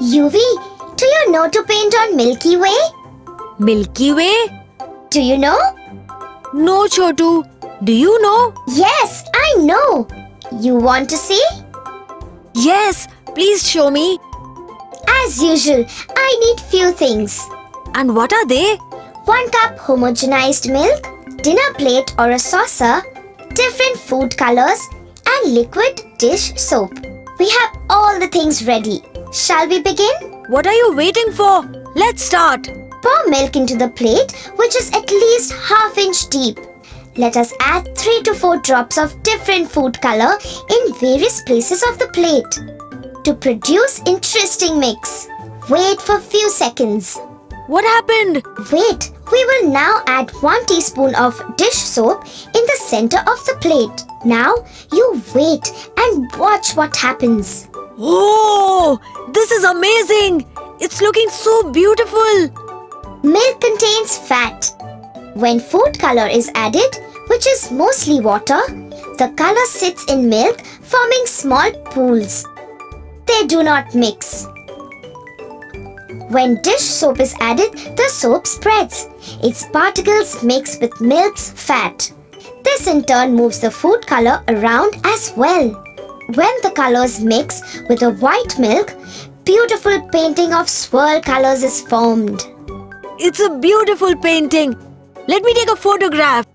UV, do you know to paint on Milky Way? Milky Way? Do you know? No, Chotu. Do you know? Yes, I know. You want to see? Yes, please show me. As usual, I need few things. And what are they? 1 cup homogenized milk, dinner plate or a saucer, different food colors, and liquid dish soap. We have all the things ready. Shall we begin? What are you waiting for? Let's start. Pour milk into the plate, which is at least half inch deep. Let us add 3 to 4 drops of different food color in various places of the plate to produce interesting mix. Wait for few seconds. What happened? Wait, we will now add 1 teaspoon of dish soap in the center of the plate. Now you wait and watch what happens. Oh, this is amazing. It's looking so beautiful. Milk contains fat. When food color is added, which is mostly water, the color sits in milk forming small pools. They do not mix. When dish soap is added, the soap spreads. Its particles mix with milk's fat. This in turn moves the food color around as well. When the colors mix with the white milk, beautiful painting of swirl colors is formed. It's a beautiful painting. Let me take a photograph.